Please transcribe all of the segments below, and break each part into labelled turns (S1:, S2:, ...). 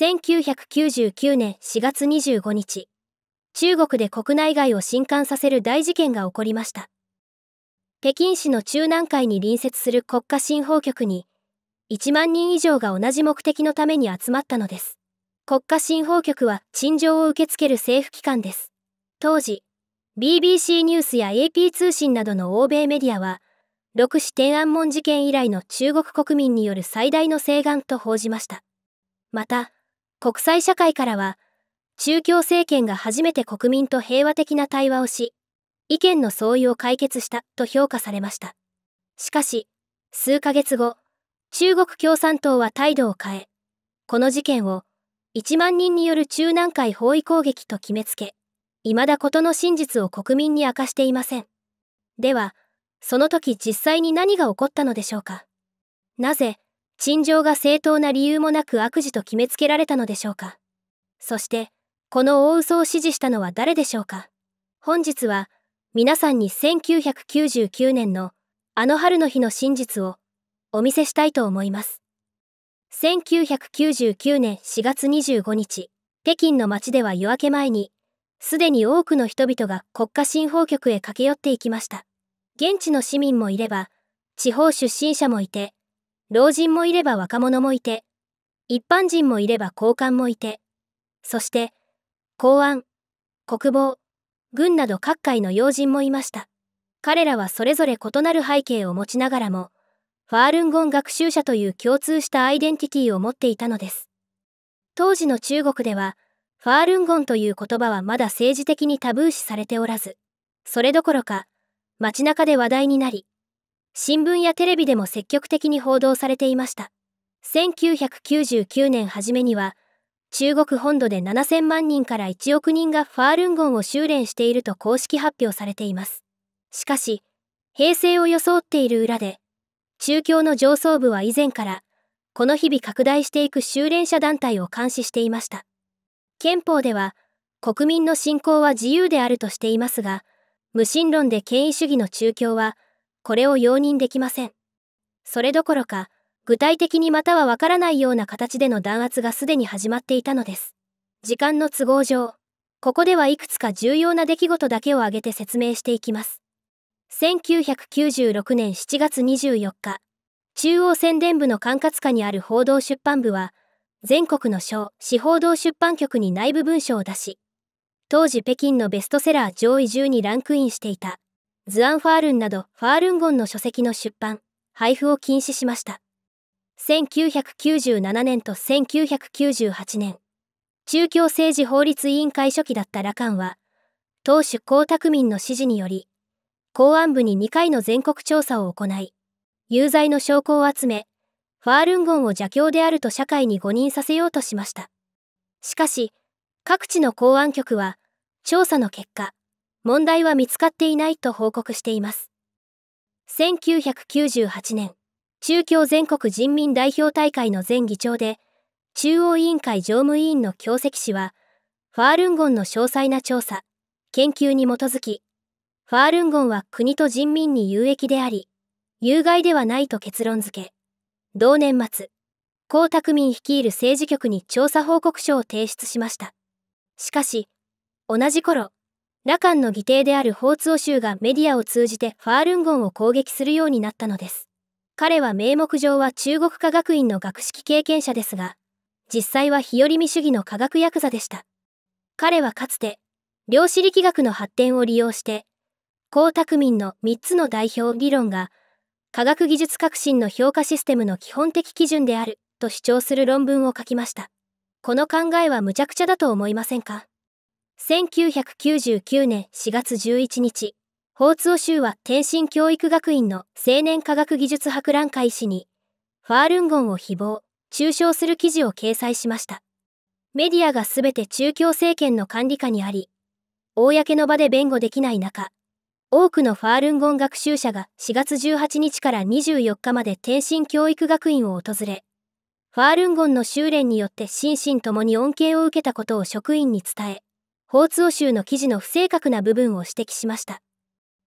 S1: 1999年4月25日、中国で国内外を震撼させる大事件が起こりました。北京市の中南海に隣接する国家新法局に、1万人以上が同じ目的のために集まったのです。国家新法局は陳情を受け付ける政府機関です。当時、BBC ニュースや AP 通信などの欧米メディアは、六市天安門事件以来の中国国民による最大の請願と報じました。また、国際社会からは、中共政権が初めて国民と平和的な対話をし、意見の相違を解決したと評価されました。しかし、数ヶ月後、中国共産党は態度を変え、この事件を1万人による中南海包囲攻撃と決めつけ、未だ事の真実を国民に明かしていません。では、その時実際に何が起こったのでしょうかなぜ、陳情が正当な理由もなく悪事と決めつけられたのでしょうかそして、この大嘘を指示したのは誰でしょうか本日は、皆さんに1999年のあの春の日の真実をお見せしたいと思います。1999年4月25日、北京の街では夜明け前に、すでに多くの人々が国家新法局へ駆け寄っていきました。現地の市民もいれば、地方出身者もいて、老人もいれば若者もいて、一般人もいれば高官もいて、そして、公安、国防、軍など各界の要人もいました。彼らはそれぞれ異なる背景を持ちながらも、ファールンゴン学習者という共通したアイデンティティを持っていたのです。当時の中国では、ファールンゴンという言葉はまだ政治的にタブー視されておらず、それどころか、街中で話題になり、新聞やテレビでも積極的に報道されていました。1999年初めには、中国本土で7000万人から1億人がファールンゴンを修練していると公式発表されています。しかし、平成を装っている裏で、中共の上層部は以前から、この日々拡大していく修練者団体を監視していました。憲法では、国民の信仰は自由であるとしていますが、無神論で権威主義の中共は、これを容認できません。それどころか、具体的にまたはわからないような形での弾圧がすでに始まっていたのです。時間の都合上、ここではいくつか重要な出来事だけを挙げて説明していきます。1996年7月24日、中央宣伝部の管轄下にある報道出版部は、全国の省、市報道出版局に内部文書を出し、当時北京のベストセラー上位10にランクインしていた、ズアン・ファールンなどファールンゴンの書籍の出版、配布を禁止しました。1997年と1998年、中共政治法律委員会書記だった羅漢は、党首江沢民の指示により、公安部に2回の全国調査を行い、有罪の証拠を集め、ファールンゴンを邪教であると社会に誤認させようとしました。しかし、各地の公安局は、調査の結果、問題は見つかっていないと報告しています。1998年、中共全国人民代表大会の前議長で、中央委員会常務委員の京石氏は、ファールンゴンの詳細な調査、研究に基づき、ファールンゴンは国と人民に有益であり、有害ではないと結論付け、同年末、江沢民率いる政治局に調査報告書を提出しました。しかし、同じ頃、羅漢の義弟である法津オ州がメディアを通じてファールンゴンを攻撃するようになったのです。彼は名目上は中国科学院の学識経験者ですが、実際は日和見主義の科学ヤクザでした。彼はかつて、量子力学の発展を利用して、江沢民の3つの代表理論が、科学技術革新の評価システムの基本的基準であると主張する論文を書きました。この考えは無茶苦茶だと思いませんか？?1999 年4月11日、法津州は天津教育学院の青年科学技術博覧会誌に、ファールンゴンを誹謗、中傷する記事を掲載しました。メディアがすべて中共政権の管理下にあり、公の場で弁護できない中、多くのファールンゴン学習者が4月18日から24日まで天津教育学院を訪れ、ファールンゴンの修練によって心身ともに恩恵を受けたことを職員に伝え、法津オ州の記事の不正確な部分を指摘しました。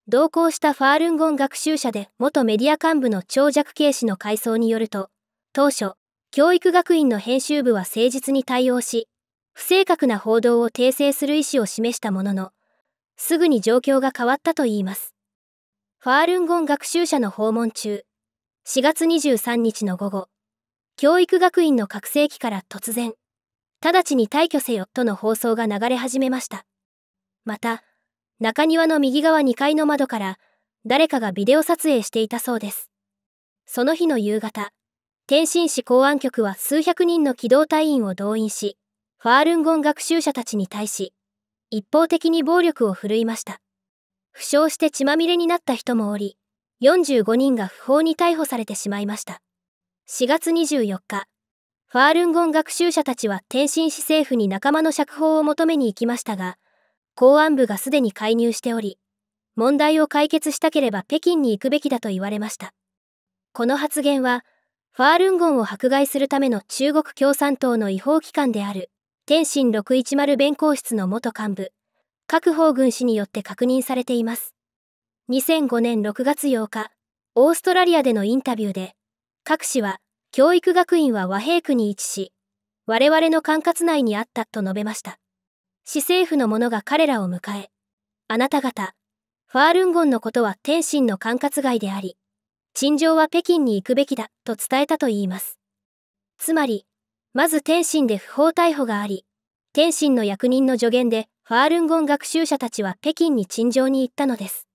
S1: 同行したファールンゴン学習者で元メディア幹部の長尺警視の回想によると、当初、教育学院の編集部は誠実に対応し、不正確な報道を訂正する意思を示したものの、すぐに状況が変わったといいます。ファールンゴン学習者の訪問中、4月23日の午後、教育学院の覚醒器から突然、直ちに退去せよとの放送が流れ始めました。また、中庭の右側2階の窓から誰かがビデオ撮影していたそうです。その日の夕方、天津市公安局は数百人の機動隊員を動員し、ファールンゴン学習者たちに対し、一方的に暴力を振るいました。負傷して血まみれになった人もおり、45人が不法に逮捕されてしまいました。4月24日、ファールンゴン学習者たちは天津市政府に仲間の釈放を求めに行きましたが、公安部がすでに介入しており、問題を解決したければ北京に行くべきだと言われました。この発言は、ファールンゴンを迫害するための中国共産党の違法機関である、天津610弁公室の元幹部、各方軍氏によって確認されています。2005年6月8日、オーストラリアでのインタビューで、各氏は、教育学院は和平区に位置し、我々の管轄内にあったと述べました。市政府の者が彼らを迎え、あなた方、ファールンゴンのことは天津の管轄外であり、陳情は北京に行くべきだと伝えたといいます。つまり、まず天津で不法逮捕があり、天津の役人の助言でファールンゴン学習者たちは北京に陳情に行ったのです。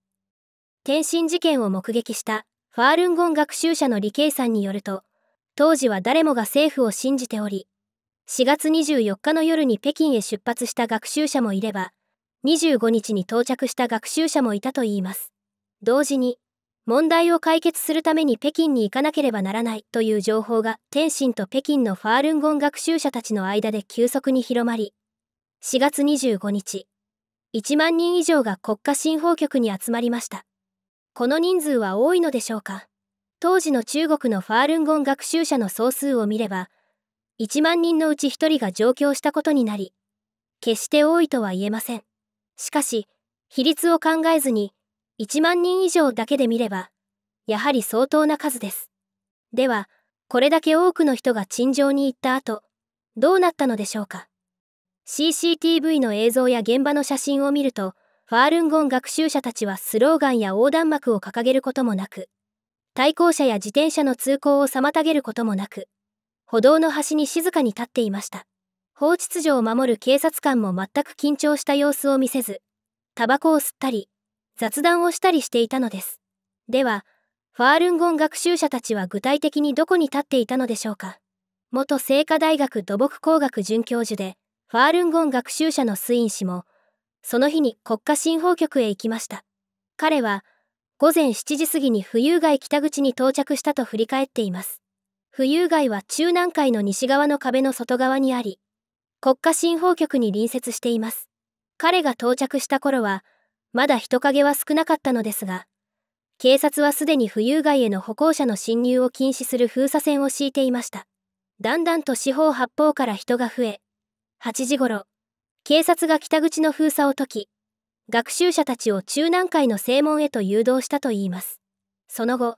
S1: 天津事件を目撃したファールンゴン学習者の李慶さんによると、当時は誰もが政府を信じており、4月24日の夜に北京へ出発した学習者もいれば、25日に到着した学習者もいたといいます。同時に、問題を解決するために北京に行かなければならないという情報が天津と北京のファールンゴン学習者たちの間で急速に広まり、4月25日、1万人以上が国家新法局に集まりました。この人数は多いのでしょうか？当時の中国のファールンゴン学習者の総数を見れば、1万人のうち1人が上京したことになり、決して多いとは言えません。しかし、比率を考えずに、1万人以上だけで見れば、やはり相当な数です。では、これだけ多くの人が陳情に行った後、どうなったのでしょうか ?CCTV の映像や現場の写真を見ると、ファールンゴン学習者たちはスローガンや横断幕を掲げることもなく、対向車や自転車の通行を妨げることもなく、歩道の端に静かに立っていました。法秩序を守る警察官も全く緊張した様子を見せず、タバコを吸ったり、雑談をしたりしていたのです。では、ファールンゴン学習者たちは具体的にどこに立っていたのでしょうか。元聖火大学土木工学准教授で、ファールンゴン学習者のスイン氏も、その日に国家新法局へ行きました。彼は、午前7時過ぎに浮遊街北口に到着したと振り返っています。浮遊街は中南海の西側の壁の外側にあり、国家新法局に隣接しています。彼が到着した頃は、まだ人影は少なかったのですが、警察はすでに浮遊街への歩行者の侵入を禁止する封鎖線を敷いていました。だんだんと四方八方から人が増え、8時頃、警察が北口の封鎖を解き、学習者たちを中南海の正門へと誘導したといいます。その後、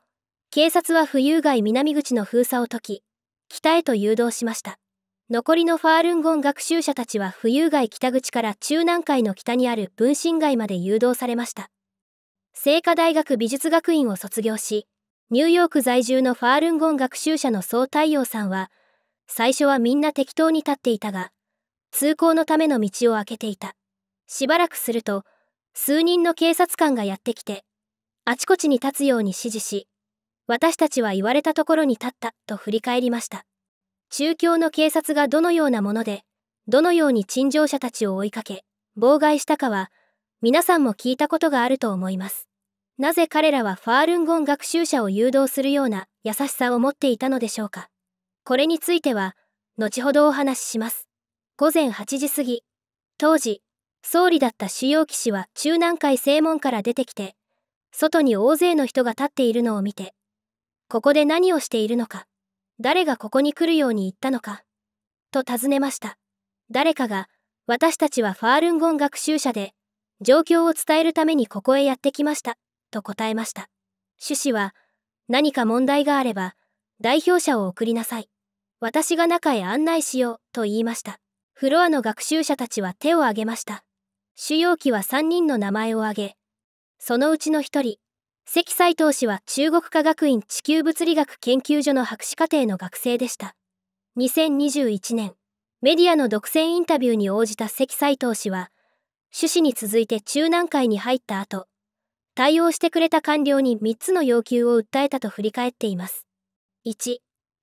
S1: 警察は浮遊街南口の封鎖を解き、北へと誘導しました。残りのファールンゴン学習者たちは浮遊街北口から中南海の北にある分身街まで誘導されました。聖火大学美術学院を卒業し、ニューヨーク在住のファールンゴン学習者の総太陽さんは、最初はみんな適当に立っていたが、通行のための道を開けていた。しばらくすると、数人の警察官がやってきて、あちこちに立つように指示し、私たちは言われたところに立ったと振り返りました。中京の警察がどのようなもので、どのように陳情者たちを追いかけ、妨害したかは、皆さんも聞いたことがあると思います。なぜ彼らはファールンゴン学習者を誘導するような優しさを持っていたのでしょうか。これについては、後ほどお話しします。午前8時過ぎ、当時、総理だった主要騎士は中南海正門から出てきて、外に大勢の人が立っているのを見て、ここで何をしているのか。誰がここに来るように言ったのか。と尋ねました。誰かが、私たちはファールンゴン学習者で、状況を伝えるためにここへやってきました。と答えました。趣旨は、何か問題があれば、代表者を送りなさい。私が中へ案内しよう、と言いました。フロアの学習者たちは手を挙げました。主要機は3人の名前を挙げ、そのうちの1人、関斎藤氏は中国科学院地球物理学研究所の博士課程の学生でした。2021年、メディアの独占インタビューに応じた関斎藤氏は、趣旨に続いて中南海に入った後、対応してくれた官僚に3つの要求を訴えたと振り返っています。1、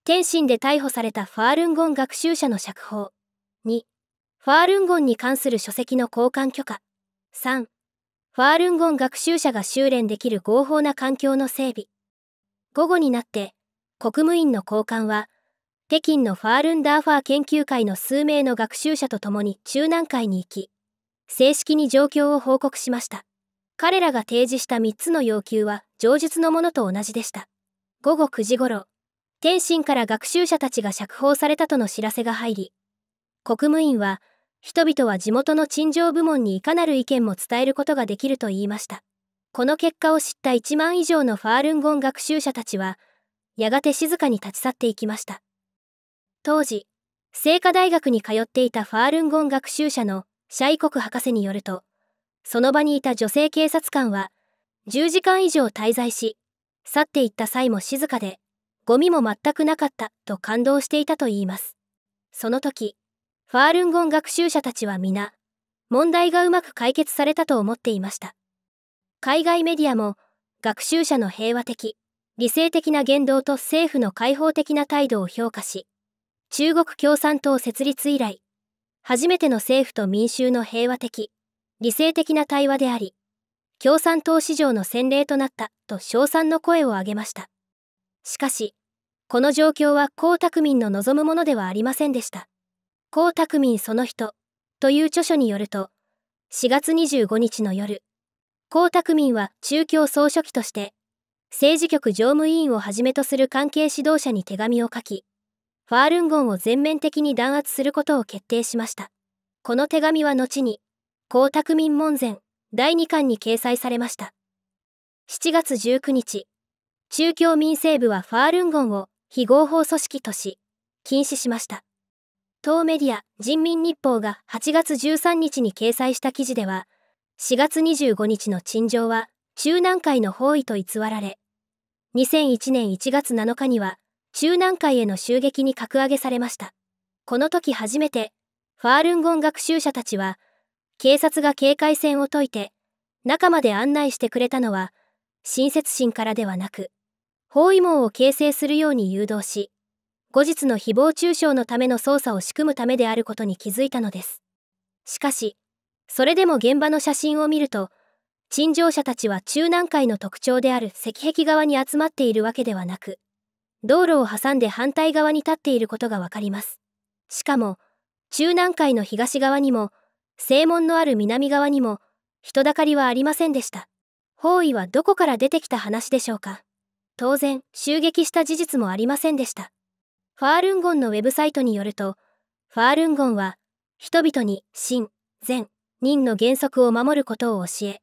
S1: 天津で逮捕されたファールンゴン学習者の釈放。2、ファールンゴンに関する書籍の交換許可。3、ファールンゴン学習者が修練できる合法な環境の整備。午後になって、国務院の高官は、北京のファールンダーファー研究会の数名の学習者と共に中南海に行き、正式に状況を報告しました。彼らが提示した3つの要求は、上述のものと同じでした。午後9時頃、天津から学習者たちが釈放されたとの知らせが入り、国務院は、人々は地元の陳情部門にいかなる意見も伝えることができると言いました。この結果を知った1万以上のファールンゴン学習者たちは、やがて静かに立ち去っていきました。当時、聖火大学に通っていたファールンゴン学習者のシャイコク博士によると、その場にいた女性警察官は、10時間以上滞在し、去っていった際も静かで、ゴミも全くなかったと感動していたといいます。その時、ファールンゴン学習者たちは皆、問題がうまく解決されたと思っていました。海外メディアも、学習者の平和的、理性的な言動と政府の開放的な態度を評価し、中国共産党設立以来、初めての政府と民衆の平和的、理性的な対話であり、共産党史上の先例となったと称賛の声を上げました。しかし、この状況は江沢民の望むものではありませんでした。江沢民その人という著書によると、4月25日の夜、江沢民は中共総書記として、政治局常務委員をはじめとする関係指導者に手紙を書き、ファールンゴンを全面的に弾圧することを決定しました。この手紙は後に、江沢民門前第2巻に掲載されました。7月19日、中共民政部はファールンゴンを非合法組織とし、禁止しました。当メディア人民日報が8月13日に掲載した記事では、4月25日の陳情は中南海の包囲と偽られ、2001年1月7日には中南海への襲撃に格上げされました。この時初めて、ファールンゴン学習者たちは、警察が警戒線を解いて、中まで案内してくれたのは、親切心からではなく、包囲網を形成するように誘導し、後日の誹謗中傷のための捜査を仕組むためであることに気づいたのです。しかし、それでも現場の写真を見ると、陳情者たちは中南海の特徴である石壁側に集まっているわけではなく、道路を挟んで反対側に立っていることがわかります。しかも、中南海の東側にも、正門のある南側にも、人だかりはありませんでした。包囲はどこから出てきた話でしょうか当然、襲撃した事実もありませんでした。ファールンゴンのウェブサイトによると、ファールンゴンは、人々に真、善、任の原則を守ることを教え、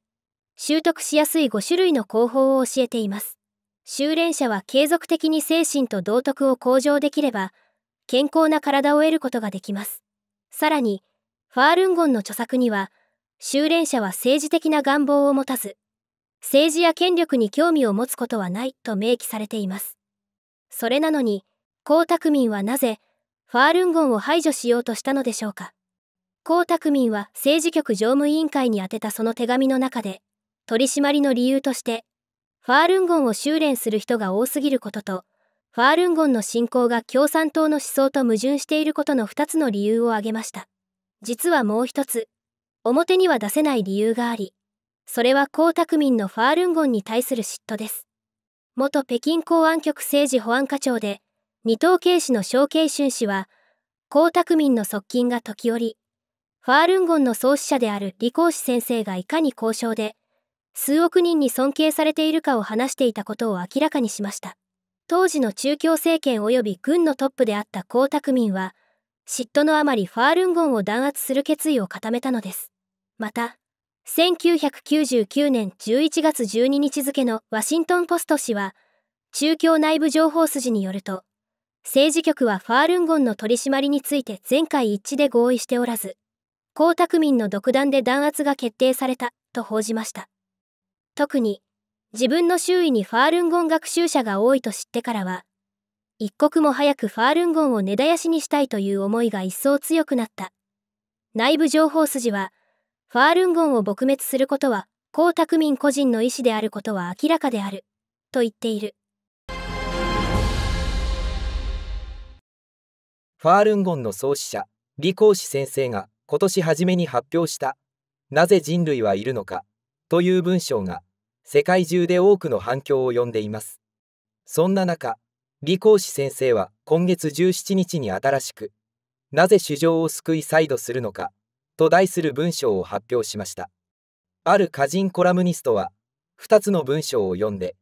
S1: 習得しやすい5種類の方法を教えています。修練者は継続的に精神と道徳を向上できれば、健康な体を得ることができます。さらに、ファールンゴンの著作には、修練者は政治的な願望を持たず、政治や権力に興味を持つことはないと明記されています。それなのに、江沢民はなぜ、ファールンゴンを排除しようとしたのでしょうか？江沢民は政治局常務委員会に宛てたその手紙の中で、取り締まりの理由として、ファールンゴンを修練する人が多すぎることと、ファールンゴンの信仰が共産党の思想と矛盾していることの2つの理由を挙げました。実はもう一つ、表には出せない理由があり、それは江沢民のファールンゴンに対する嫉妬です。元北京公安局政治保安課長で、二等警視の小慶春氏は、江沢民の側近が時折、ファールンゴンの創始者である李光氏先生がいかに交渉で、数億人に尊敬されているかを話していたことを明らかにしました。当時の中共政権及び軍のトップであった江沢民は、嫉妬のあまりファールンゴンを弾圧する決意を固めたのです。また、1999年11月12日付のワシントンポスト紙は、中共内部情報筋によると、政治局はファールンゴンの取り締まりについて全会一致で合意しておらず、江沢民の独断で弾圧が決定されたと報じました。特に、自分の周囲にファールンゴン学習者が多いと知ってからは、一刻も早くファールンゴンを根絶やしにしたいという思いが一層強くなった。内部情報筋は、ファールンゴンを撲滅することは、江沢民個人の意思であることは明らかである、と言っている。
S2: ファールンゴンの創始者、李光氏先生が今年初めに発表した、なぜ人類はいるのか、という文章が、世界中で多くの反響を呼んでいます。そんな中、李光氏先生は今月17日に新しく、なぜ主情を救い再度するのか、と題する文章を発表しました。ある歌人コラムニストは、2つの文章を読んで、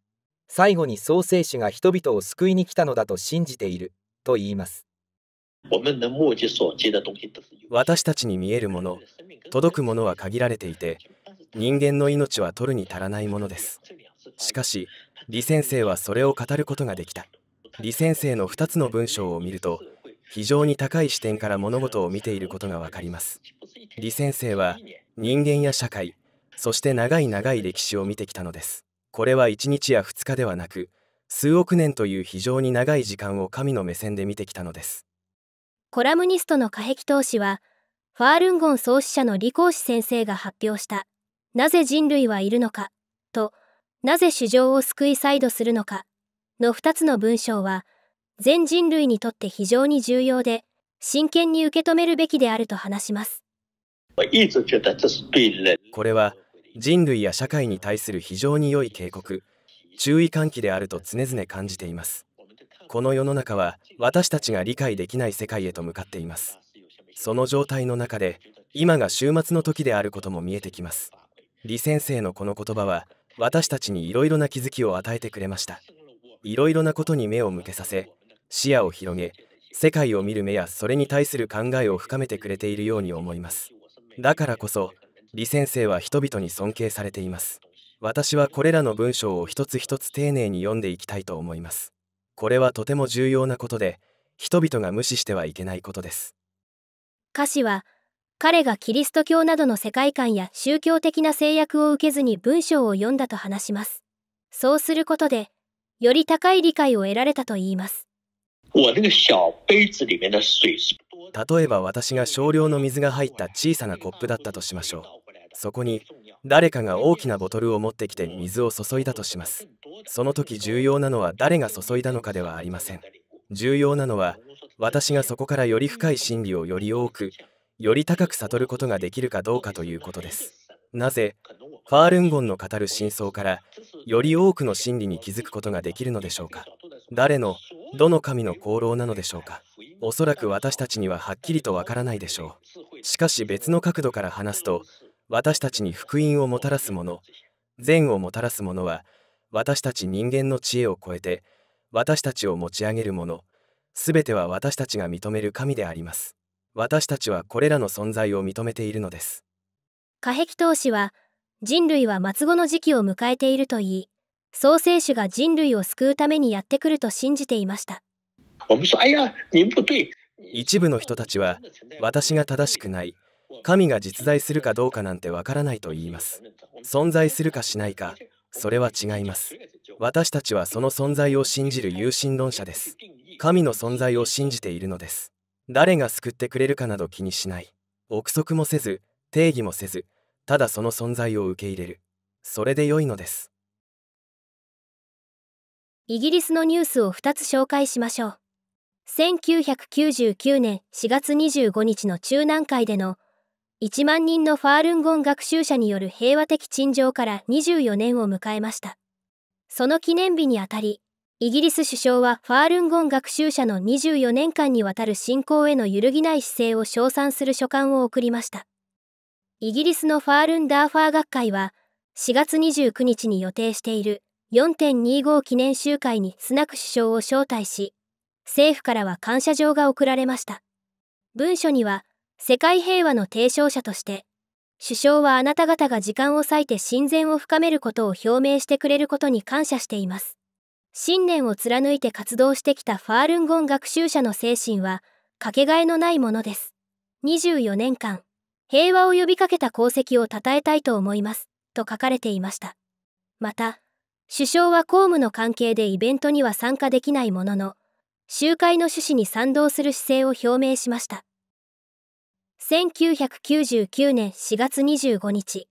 S2: 最後に創世主が人々を救いに来たのだと信じている、と言います。
S3: 私たちに見えるもの届くものは限られていて人間の命は取るに足らないものです。しかし李先生はそれを語ることができた。李先生の2つの文章を見ると非常に高い視点から物事を見ていることが分かります。李先生は人間や社会そして長い長い歴史を見てきたのです。これは1日や2日ではなく数億年という非常に長い時間を神の目線で見てきたのです。
S1: コラムニストの過壁投資は、ファールンゴン創始者の李光氏先生が発表した、なぜ人類はいるのか、と、なぜ主情を救い再度するのか、の2つの文章は、全人類にとって非常に重要で、真剣に受け止めるべきであると話します。
S3: これは、人類や社会に対する非常に良い警告、注意喚起であると常々感じています。この世の中は私たちが理解できない世界へと向かっています。その状態の中で今が終末の時であることも見えてきます。李先生のこの言葉は私たちにいろいろな気づきを与えてくれました。いろいろなことに目を向けさせ視野を広げ世界を見る目やそれに対する考えを深めてくれているように思います。だからこそ李先生は人々に尊敬されています。私はこれらの文章を一つ一つ丁寧に読んでいきたいと思います。これはとても重要なことで人々が無視してはいけないことです。
S1: 歌詞は彼がキリスト教などの世界観や宗教的な制約を受けずに文章を読んだと話します。そうすることでより高い理解を得られたといいます。例
S3: えば私が少量の水が入った小さなコップだったとしましょうそこに誰かが大きなボトルを持ってきて水を注いだとします。その時重要なのは誰が注いだのかではありません。重要なのは私がそこからより深い真理をより多くより高く悟ることができるかどうかということです。なぜファールンゴンの語る真相からより多くの真理に気づくことができるのでしょうか。誰のどの神の功労なのでしょうか。おそらく私たちにははっきりとわからないでしょう。しかし別の角度から話すと私たちに福音をもたらすもの善をもたらすものは私たち人間の知恵を超えて私たちを持ち上げるものすべては私たちが認める神であります。私たちはこれらの存在を認めているのです。
S1: 過壁投資は人類は末後の時期を迎えていると言い創世主が人類を救うためにやってくると信じていました。
S3: 一部の人たちは私が正しくない神が実在するかどうかなんてわからないと言います。存在するかしないかそれは違います。私たちはその存在を信じる有神論者です。神の存在を信じているのです。誰が救ってくれるかなど気にしない。憶測もせず定義もせずただその存在を受け入れる。それで良いのです。
S1: イギリスのニュースを2つ紹介しましょう。1999年4月25日の中南海での1万人のファールンゴン学習者による平和的陳情から24年を迎えました。その記念日にあたり、イギリス首相はファールンゴン学習者の24年間にわたる信仰への揺るぎない姿勢を称賛する書簡を送りました。イギリスのファールンダーファー学会は、4月29日に予定している4.25記念集会にスナク首相を招待し、政府からは感謝状が送られました。文書には、世界平和の提唱者として、首相はあなた方が時間を割いて親善を深めることを表明してくれることに感謝しています。信念を貫いて活動してきたファールンゴン学習者の精神はかけがえのないものです。24年間、平和を呼びかけた功績を称えたいと思います、と書かれていました。また、首相は公務の関係でイベントには参加できないものの、集会の趣旨に賛同する姿勢を表明しました。1999年4月25日、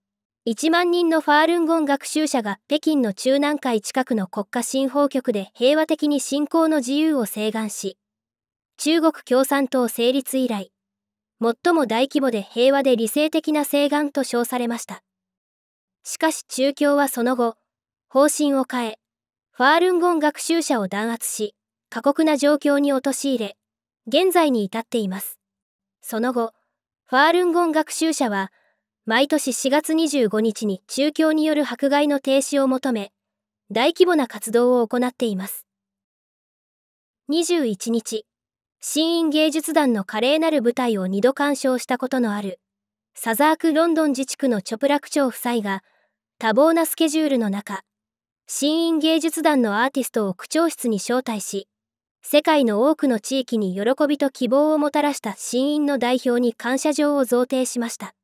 S1: 1万人のファールンゴン学習者が北京の中南海近くの国家新法局で平和的に信仰の自由を請願し、中国共産党成立以来、最も大規模で平和で理性的な請願と称されました。しかし中共はその後、方針を変え、ファールンゴン学習者を弾圧し、過酷な状況に陥れ、現在に至っています。その後、ファールンゴン学習者は、毎年4月25日に中共による迫害の停止を求め、大規模な活動を行っています。21日、新院芸術団の華麗なる舞台を2度鑑賞したことのあるサザーク・ロンドン自治区のチョプラ区長夫妻が多忙なスケジュールの中新院芸術団のアーティストを区長室に招待し世界の多くの地域に喜びと希望をもたらした新院の代表に感謝状を贈呈しました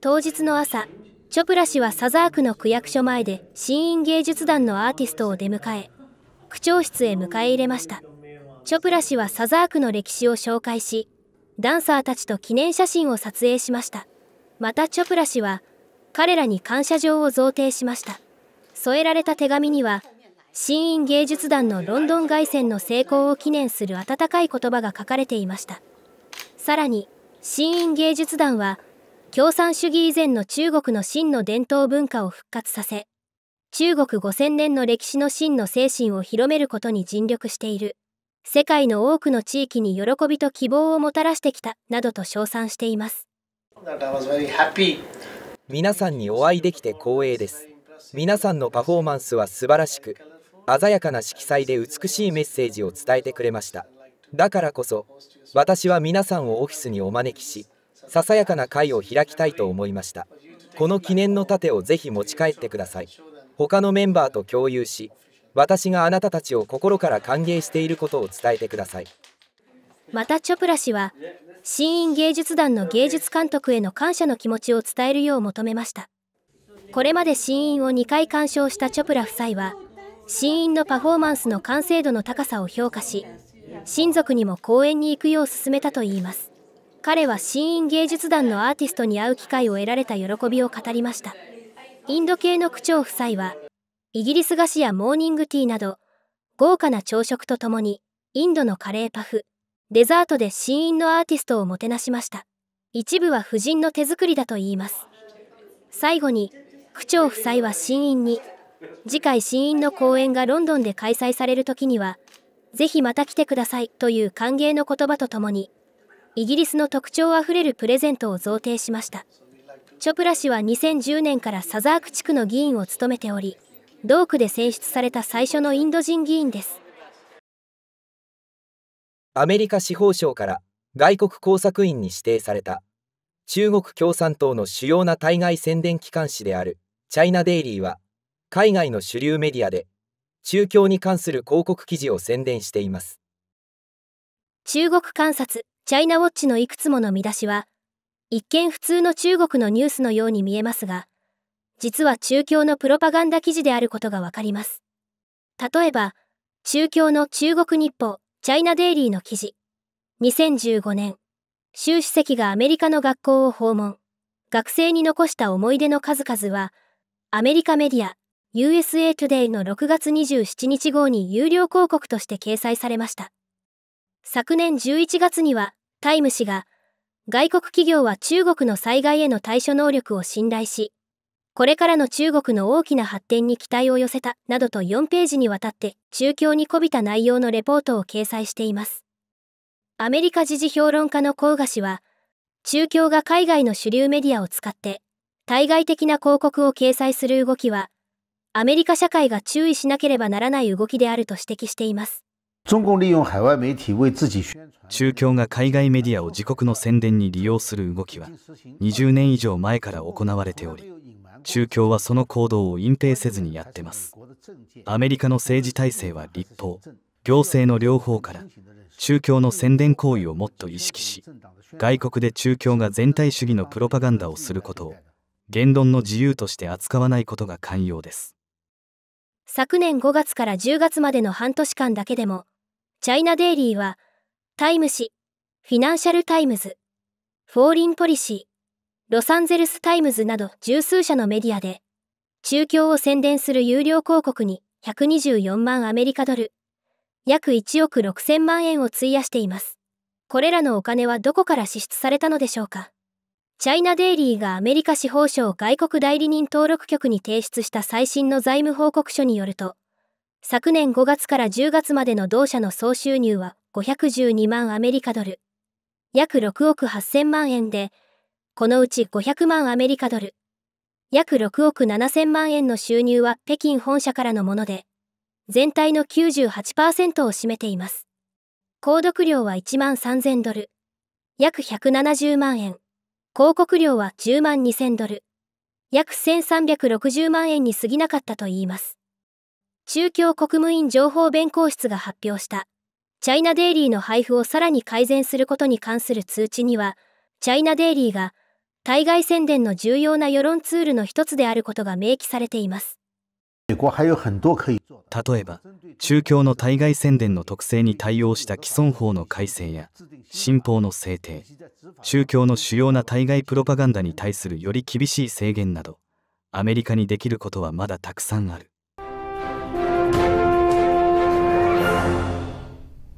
S1: 当日の朝チョプラ氏はサザークの区役所前で新院芸術団のアーティストを出迎え区長室へ迎え入れましたチョプラ氏はサザークの歴史を紹介し、ダンサーたちと記念写真を撮影しました。またチョプラ氏は、彼らに感謝状を贈呈しました。添えられた手紙には、新院芸術団のロンドン凱旋の成功を記念する温かい言葉が書かれていました。さらに、新院芸術団は、共産主義以前の中国の真の伝統文化を復活させ、中国5000年の歴史の真の精神を広めることに尽力している。世界の多くの地域に喜びと希望をもたらしてきたなどと称賛しています
S2: 皆さんにお会いできて光栄です皆さんのパフォーマンスは素晴らしく鮮やかな色彩で美しいメッセージを伝えてくれました。だからこそ私は皆さんをオフィスにお招きしささやかな会を開きたいと思いました。この記念の盾をぜひ持ち帰ってください。他のメンバーと共有し私があなたたちを心から歓迎していることを伝えてください。
S1: またチョプラ氏は新院芸術団の芸術監督への感謝の気持ちを伝えるよう求めました。これまで新院を2回鑑賞したチョプラ夫妻は新院のパフォーマンスの完成度の高さを評価し親族にも公演に行くよう勧めたといいます彼は新院芸術団のアーティストに会う機会を得られた喜びを語りましたインド系の区長夫妻はイギリス菓子やモーニングティーなど、豪華な朝食とともに、インドのカレーパフ、デザートで新員のアーティストをもてなしました。一部は夫人の手作りだといいます。最後に、区長夫妻は新員に、次回新員の公演がロンドンで開催される時には、ぜひまた来てくださいという歓迎の言葉とともに、イギリスの特徴あふれるプレゼントを贈呈しました。チョプラ氏は2010年からサザーク地区の議員を務めており、同区で選出された最初のインド人議員です
S2: アメリカ司法省から外国工作員に指定された中国共産党の主要な対外宣伝機関紙であるチャイナデイリーは海外の主流メディアで中共に関する広告記事を宣伝しています
S1: 中国観察チャイナウォッチのいくつもの見出しは一見普通の中国のニュースのように見えますが実は中共のプロパガンダ記事であることがわかります。例えば、中共の中国日報、チャイナデイリーの記事。2015年、習主席がアメリカの学校を訪問。学生に残した思い出の数々は、アメリカメディア、USA Today の6月27日号に有料広告として掲載されました。昨年11月には、タイム誌が、外国企業は中国の災害への対処能力を信頼し、これからの中国の大きな発展に期待を寄せたなどと4ページにわたって中共にこびた内容のレポートを掲載しています。アメリカ時事評論家の甲賀氏は、中共が海外の主流メディアを使って対外的な広告を掲載する動きは、アメリカ社会が注意しなければならない動きであると指摘しています。
S4: 中共が海外メディアを自国の宣伝に利用する動きは20年以上前から行われており中共はその行動を隠蔽せずにやってます。アメリカの政治体制は立法行政の両方から中共の宣伝行為をもっと意識し外国で中共が全体主義のプロパガンダをすることを言論の自由として扱わないことが肝要です
S1: 昨年5月から10月までの半年間だけでもチャイナデイリーはタイム誌フィナンシャル・タイムズフォーリン・ポリシーロサンゼルス・タイムズなど十数社のメディアで中共を宣伝する有料広告に124万アメリカドル約1億6000万円を費やしています。これらのお金はどこから支出されたのでしょうか？チャイナデイリーがアメリカ司法省外国代理人登録局に提出した最新の財務報告書によると昨年5月から10月までの同社の総収入は512万アメリカドル約6億8000万円でこのうち500万アメリカドル約6億7000万円の収入は北京本社からのもので全体の98%を占めています。購読料は1万3000ドル約170万円。広告料は10万2000ドル。約1360万円に過ぎなかったといいます。中共国務院情報弁公室が発表した。チャイナデイリーの配布をさらに改善することに関する通知にはチャイナデイリーが対外宣伝の重要な世論ツールの一つであることが明記されています。
S4: 例えば、中共の対外宣伝の特性に対応した既存法の改正や新法の制定、中共の主要な対外プロパガンダに対するより厳しい制限など、アメリカにできることはまだたくさんある。